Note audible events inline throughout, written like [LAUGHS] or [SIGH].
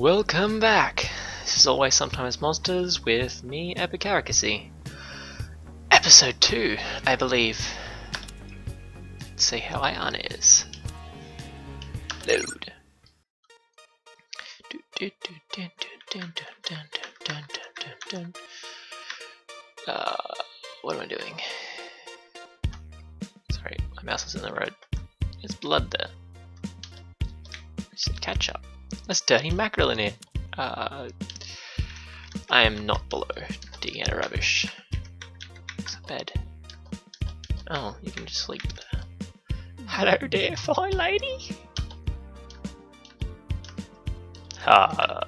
Welcome back. This is always sometimes monsters with me, Epicaricacy. Episode two, I believe. Let's see how Ion is. Load. Uh, what am I doing? Sorry, my mouse is in the road. There's blood there. Just ketchup. There's dirty mackerel in here. Uh, I am not below digging out of rubbish. It's a bed. Oh, you can just sleep there. Hello dear fine lady. Uh,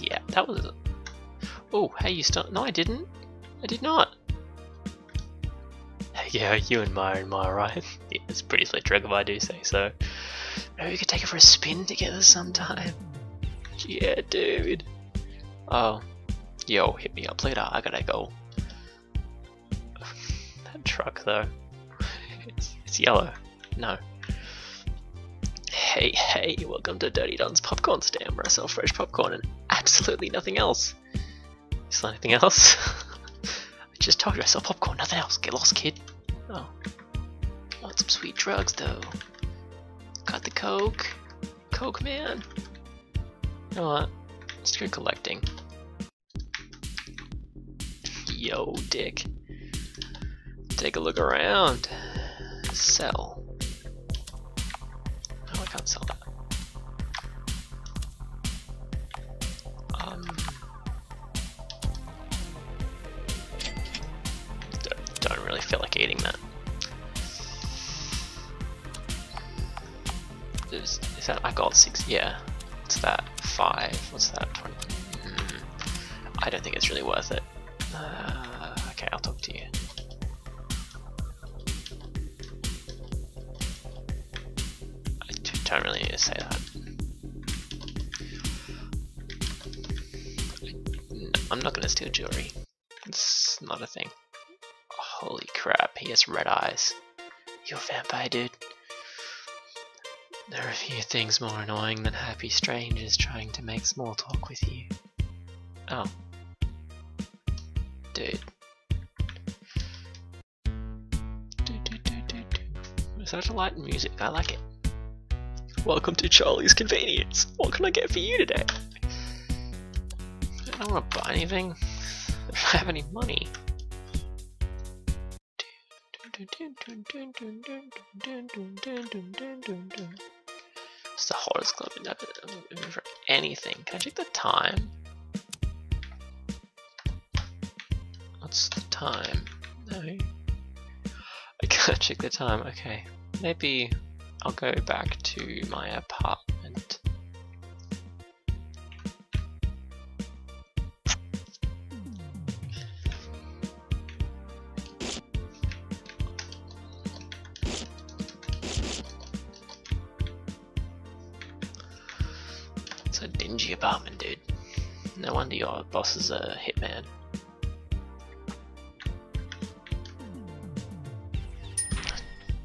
yeah, that was... Oh, hey, you start... No, I didn't. I did not. Yeah, you and Maya and Maya, right? [LAUGHS] yeah, it's pretty slick trick if I do say so. Maybe we could take it for a spin together sometime. Yeah, dude. Oh, yo, hit me up later. I gotta go. [SIGHS] that truck, though. It's, it's yellow. No. Hey, hey, welcome to Dirty Don's popcorn stand where I sell fresh popcorn and absolutely nothing else. Is there anything else? [LAUGHS] I just told you I sell popcorn, nothing else. Get lost, kid. Oh. Want some sweet drugs, though. Got the coke. Coke, man. You know what? Let's go collecting. Yo, dick. Take a look around. Sell. Is, is that I got six? Yeah. What's that? Five. What's that? Twenty. Mm, I don't think it's really worth it. Uh, okay, I'll talk to you. I don't really need to say that. I'm not gonna steal jewelry. It's not a thing. Holy crap, he has red eyes. You're a vampire, dude? There are a few things more annoying than happy strangers trying to make small talk with you. Oh. Dude. Such a light music, I like it. Welcome to Charlie's Convenience. What can I get for you today? I don't want to buy anything. I don't have any money. It's the hardest club in for anything. Can I check the time? What's the time? No. I can't [LAUGHS] check the time. Okay. Maybe I'll go back to my apartment. A dingy apartment, dude. No wonder your boss is a hitman.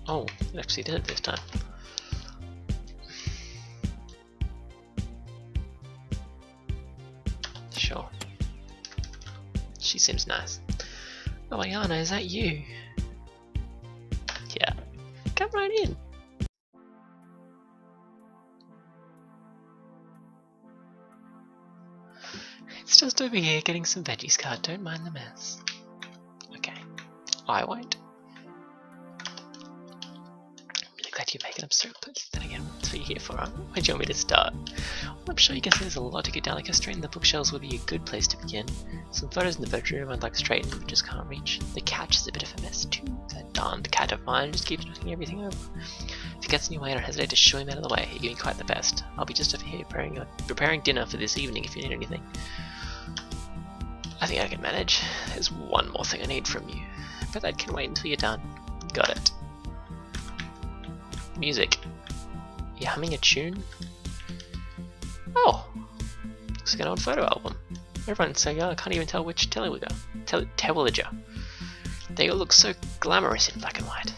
Oh, it actually did it this time. Sure. She seems nice. Oh, Ayana, is that you? Yeah. Come right in. It's just over here getting some veggies cut. Don't mind the mess. Okay. I won't. I'm really glad you're making them so but then again, what's what you're here for? Huh? Where do you want me to start? Well, I'm sure you see there's a lot to get down, like a straight in the bookshelves would be a good place to begin. Some photos in the bedroom I'd like straightened but just can't reach. The couch is a bit of a mess too. That darned cat of mine just keeps knocking everything over. Gets in your way, don't hesitate to shoo him out of the way. You're doing quite the best. I'll be just over here preparing, preparing dinner for this evening if you need anything. I think I can manage. There's one more thing I need from you, but that can wait until you're done. Got it. Music. You humming a tune? Oh! Looks like an old photo album. Everyone's saying, oh, I can't even tell which television. Tel. They all look so glamorous in black and white.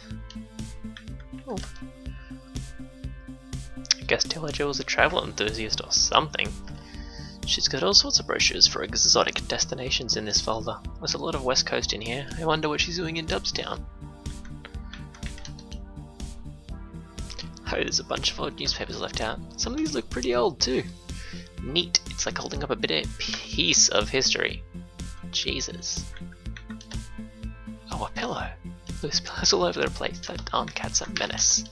Guess Television was a travel enthusiast or something. She's got all sorts of brochures for exotic destinations in this folder. There's a lot of West Coast in here. I wonder what she's doing in Dubstown. Oh, there's a bunch of old newspapers left out. Some of these look pretty old too. Neat. It's like holding up a bit of piece of history. Jesus. Oh, a pillow. There's [LAUGHS] pillows all over the place. That darn cat's a menace.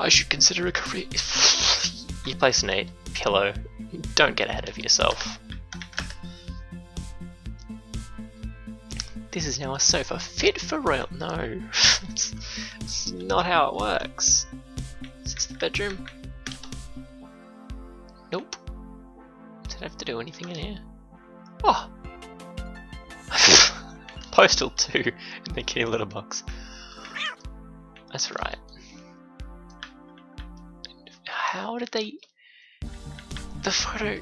I should consider a career. you place an eight pillow. Don't get ahead of yourself. This is now a sofa fit for royal. No, [LAUGHS] it's, not how it works. Is this the bedroom? Nope. Did I have to do anything in here? Oh! [LAUGHS] Postal 2 in the kitty litter box. That's right. How did they... The photo...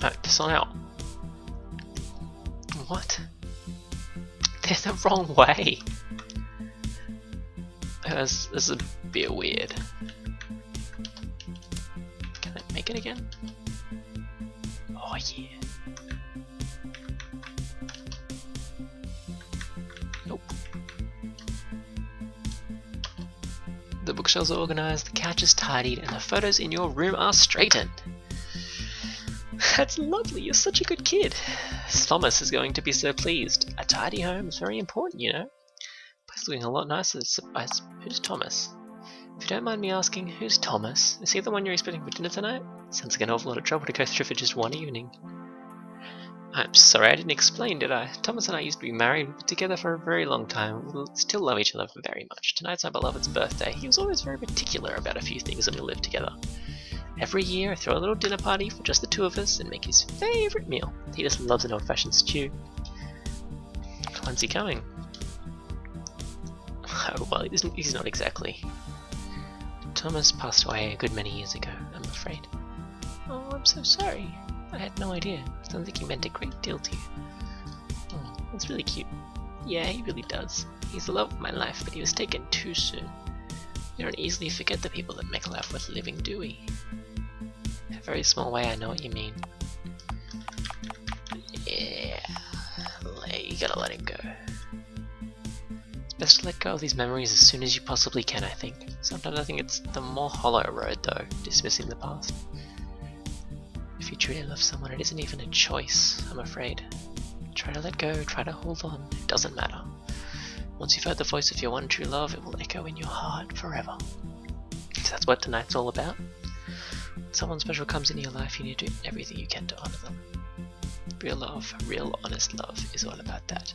No, this one out. What? They're the wrong way. This, this is a bit weird. Can I make it again? Oh yeah. Bookshelves are organized, the couch is tidied, and the photos in your room are straightened. That's lovely, you're such a good kid. Thomas is going to be so pleased. A tidy home is very important, you know. Place looking a lot nicer. Who's Thomas? If you don't mind me asking, who's Thomas? Is he the one you're expecting for dinner tonight? Sounds like an awful lot of trouble to go through for just one evening. I'm sorry I didn't explain, did I? Thomas and I used to be married, together for a very long time. We still love each other very much. Tonight's my beloved's birthday. He was always very particular about a few things when we lived together. Every year I throw a little dinner party for just the two of us and make his favourite meal. He just loves an old-fashioned stew. When's he coming? [LAUGHS] Oh, well, he's not exactly. Thomas passed away a good many years ago, I'm afraid. Oh, I'm so sorry. I had no idea. Sounds like he meant a great deal to you. Oh, that's really cute. Yeah, he really does. He's the love of my life, but he was taken too soon. You don't easily forget the people that make life worth living, do we? A very small way, I know what you mean. Yeah, you gotta let it go. It's best to let go of these memories as soon as you possibly can, I think. Sometimes I think it's the more hollow road, though, dismissing the past. If you truly love someone, it isn't even a choice, I'm afraid. Try to let go, try to hold on, it doesn't matter. Once you've heard the voice of your one true love, it will echo in your heart forever. So that's what tonight's all about When someone special comes into your life, you need to do everything you can to honor them. Real love, real honest love is all about that.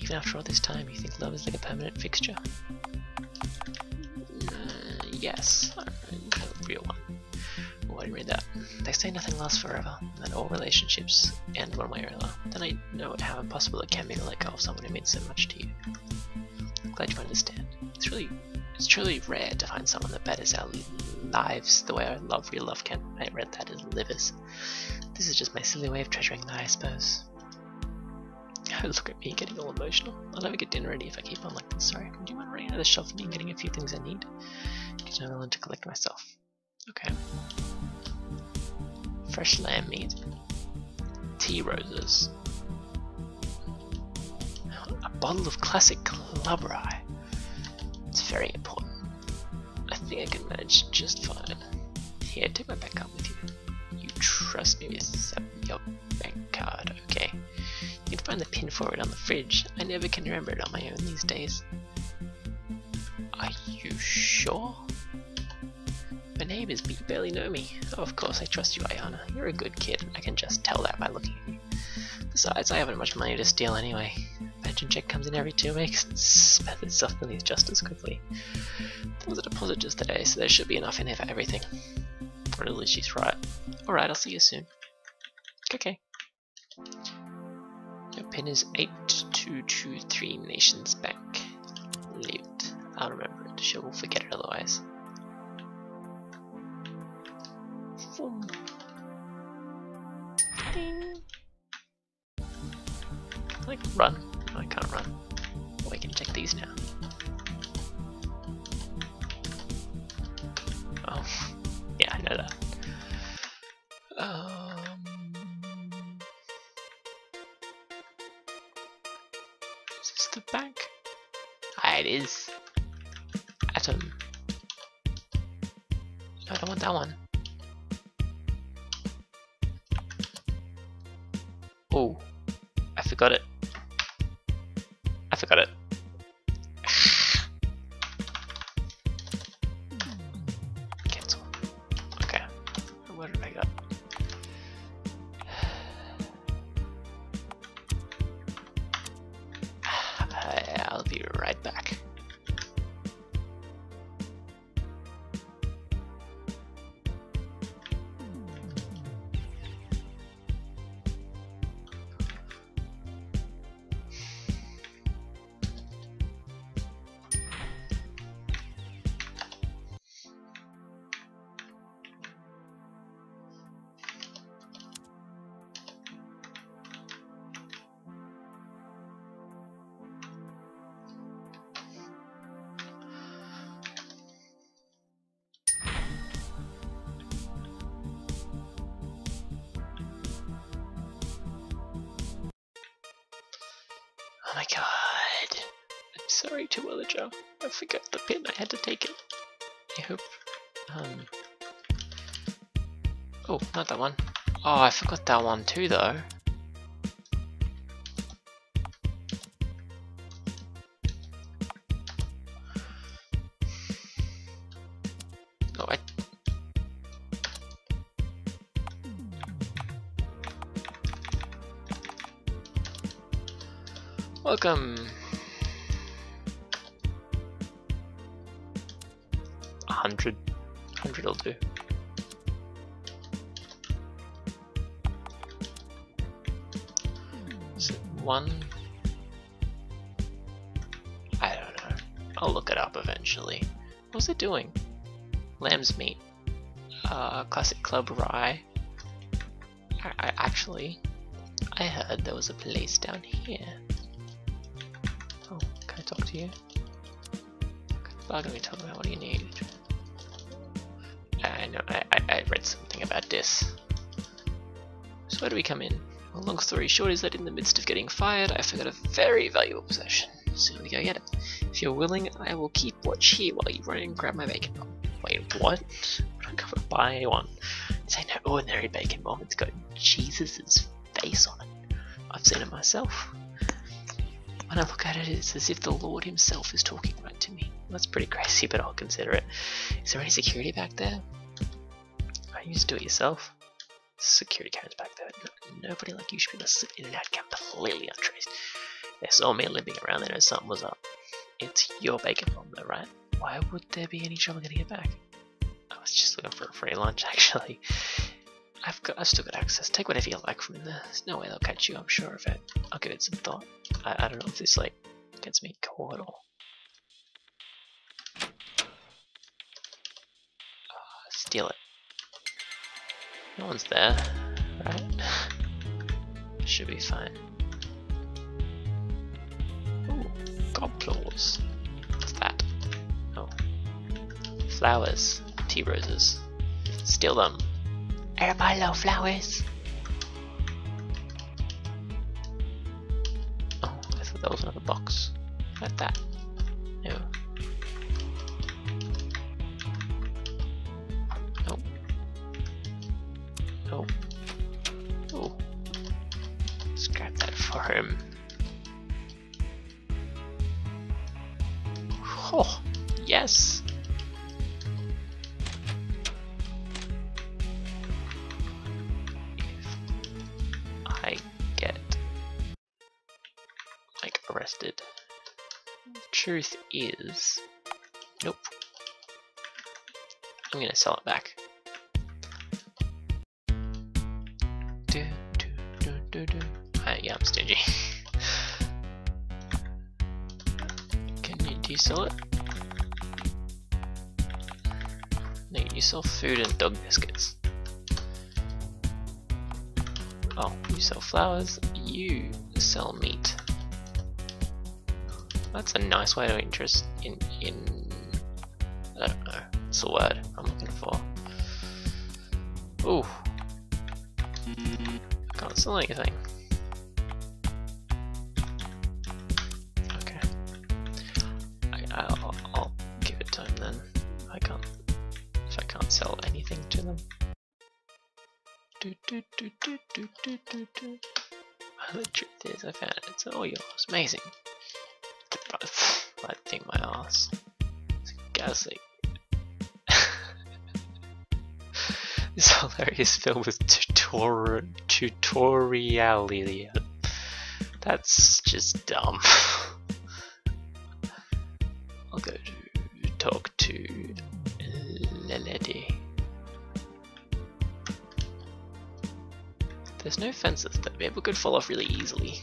Even after all this time, you think love is like a permanent fixture? Uh, yes, a real one. Why read that? They say nothing lasts forever, and that all relationships end one way or another. Then I know how impossible it can be to let go of someone who means so much to you. I'm glad you understand. It's really, it's truly rare to find someone that betters our lives the way I love real love can. I read that as livers. This is just my silly way of treasuring that, I suppose. Look at me getting all emotional. I'll never get dinner ready if I keep on like this. Sorry, do you mind running out of the shelf for me and getting a few things I need? Because I'm willing to collect myself. Okay. Fresh lamb meat. Tea roses. A bottle of classic club rye. It's very important I think I can manage just fine. Here, take my bank card with you. You trust me with your bank card, okay? You can find the pin for it on the fridge. I never can remember it on my own these days. Are you sure? My name is, but you barely know me. Oh, of course, I trust you, Ayana. You're a good kid. I can just tell that by looking at you. Besides, I haven't much money to steal anyway. Pension check comes in every two weeks and spends itself nearly just as quickly. There was a deposit just today, so there should be enough in here for everything. Or at least she's right. Alright, I'll see you soon. Okay. Your pin is 8223 Nations Bank. Lived. I'll remember it. She will forget it otherwise. Run? I can't run. We can check these now. Oh, [LAUGHS] yeah, I know that. Um, is this the bank? Ah, it is. Atom. I don't want that one. Oh, I forgot it. I got? My god. I'm sorry to Willager. I forgot the pin, I had to take it. I hope. Um. Oh, not that one. Oh, I forgot that one too though. Welcome. A hundred. Hundred will do. Is it one? I don't know. I'll look it up eventually. What's it doing? Lamb's meat. Uh, classic club rye. I, I actually, I heard there was a place down here. I to you? Bug me, tell me what do you need? I know, I, I, I read something about this. So where do we come in? Well, long story short is that in the midst of getting fired, I forgot a very valuable possession. So we go get it. If you're willing, I will keep watch here while you run and grab my bacon bomb. Wait, what? I'm gonna buy one. This ain't no ordinary bacon bomb, it's got Jesus' face on it. I've seen it myself. When I look at it, it's as if the Lord himself is talking right to me. That's pretty crazy, but I'll consider it. Is there any security back there? Oh, you just do it yourself. Security cameras back there. No, nobody like you should be able to slip in and out completely untraced. They saw me limping around, they know something was up. It's your bacon bomb though, right? Why would there be any trouble getting it back? I was just looking for a free lunch, [LAUGHS] actually. I've got, I've still got access. Take whatever you like from there. There's no way they'll catch you, I'm sure of it. I'll give it some thought. I, I don't know if this, like, gets me caught or... Uh, steal it. No one's there, right? [LAUGHS] Should be fine. Ooh, gobblers. What's that? Oh. Flowers. Tea roses. Steal them. Everybody love flowers. Oh, I thought that was another box. Like that. No. Nope. Nope. Oh. Let's grab that for him. Oh, yes. Truth is, nope. I'm gonna sell it back. Do, do, do. Uh, yeah, I'm stingy. [LAUGHS] Can you do you sell it? No, you sell food and dog biscuits. Oh, you sell flowers, you sell meat. That's a nice way to interest in in. I don't know. It's the word I'm looking for. Ooh. I can't sell anything. Okay. I, will I'll give it time then. I can't. If I can't sell anything to them. Do, do, do, do, do, do, do, do. The truth is, I found it. It's all yours. Amazing. Hilarious film with tutor tutorialia. That's just dumb. [LAUGHS] I'll go to talk to Leledi. There's no fences though, people could fall off really easily.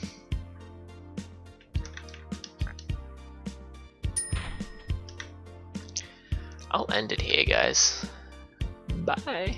I'll end it here guys. Bye.